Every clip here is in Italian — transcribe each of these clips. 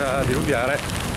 a diluviare.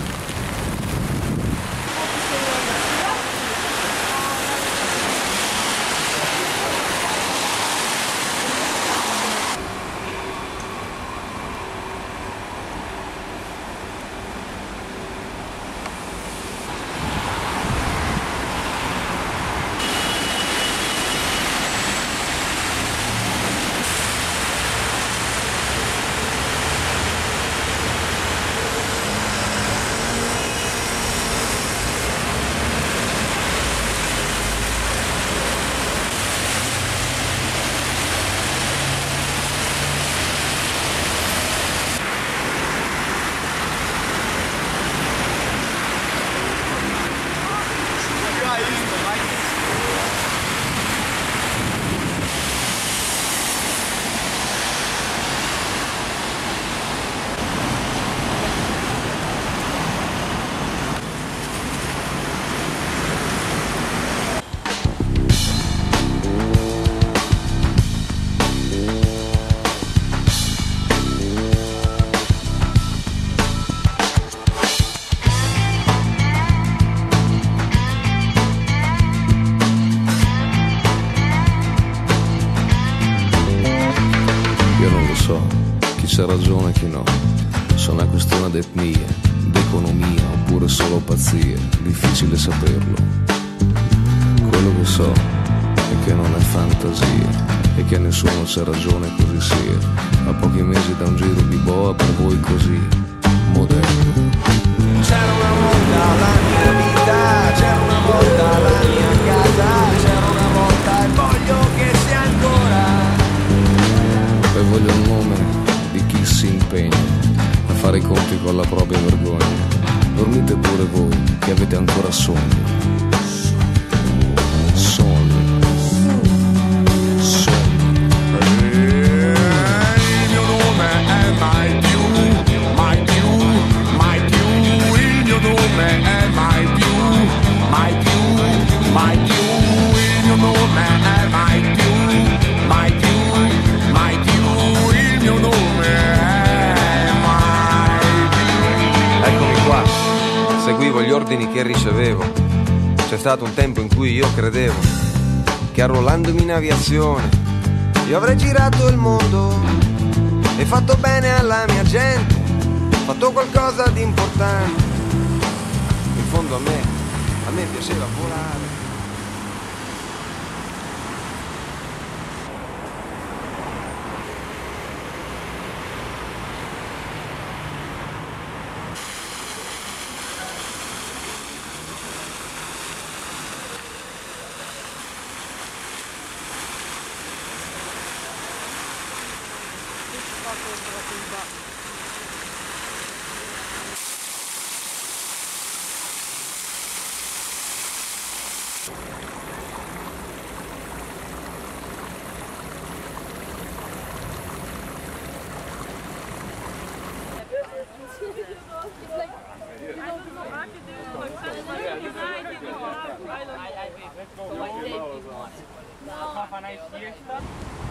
C'ha ragione e chi no. Se è una questione d'etnia, d'economia oppure solo pazzia, difficile saperlo. Quello che so è che non è fantasia e che nessuno c'ha ragione così sia. A pochi mesi da un giro di boa per voi così moderno. C'era una volta la mia vita, c'era una volta la mia casa, c'era una volta il voglio che sia ancora. E voglio impegna a fare i conti con la propria vergogna. Dormite pure voi che avete ancora. Sogni. Ordini che ricevevo. C'è stato un tempo in cui io credevo che arruolandomi in aviazione io avrei girato il mondo e fatto bene alla mia gente, fatto qualcosa di importante. In fondo a me, a me piaceva volare. Paco Baratuba. It's like, you know, I don't know how to do it. I'm trying to like, design, you know, I don't know. I, I, I, let's go. So what day do you want? No. Half a nice year stuff?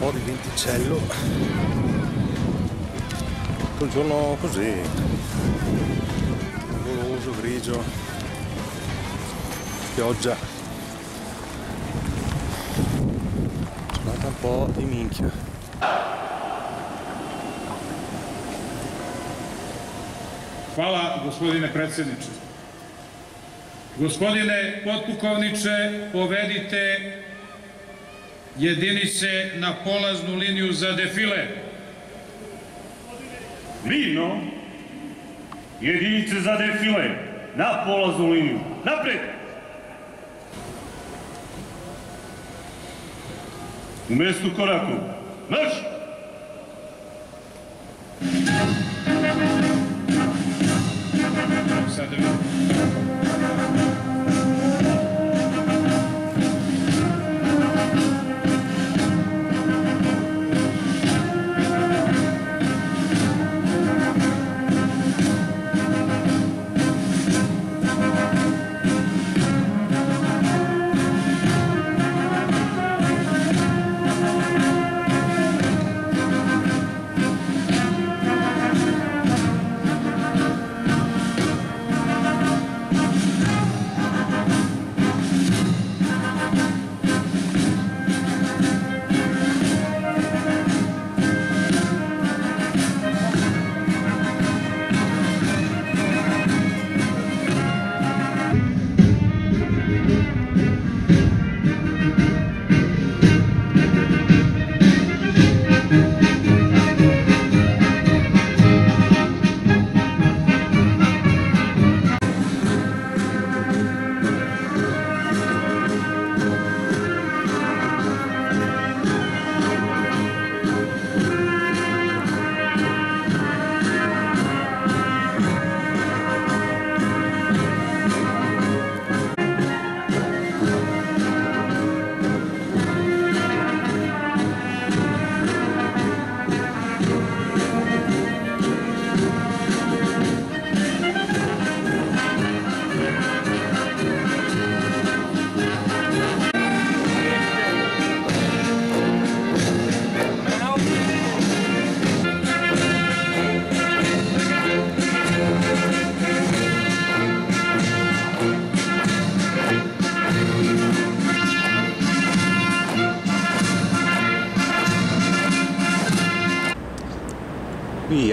po' di venticello. Un giorno così nuvoloso, grigio pioggia. Giornata un po' di minchia. Hvala gospodine predsjedniče. Gospodine potpukovniče, povedite jedinice na polaznu liniju za defile. Mirno, jedinice za defile, na polaznu liniju, napred! U mestu koraku, marš!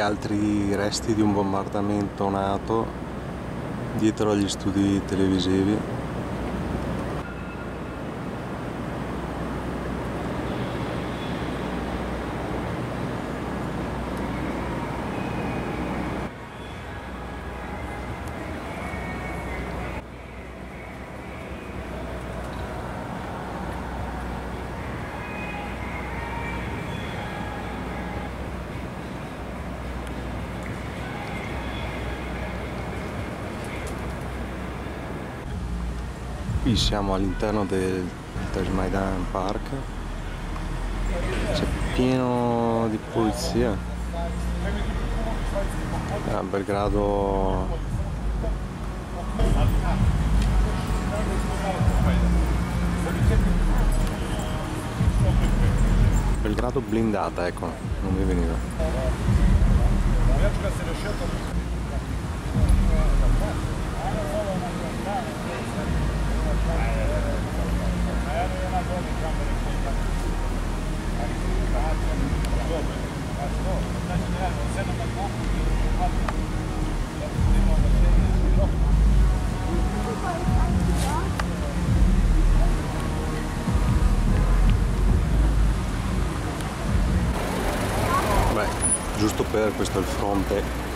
Altri resti di un bombardamento nato dietro agli studi televisivi. Qui siamo all'interno del Taj Maidan Park. C'è pieno di polizia. A Belgrado Belgrado blindata, ecco, non mi veniva. Beh, giusto per questo è il fronte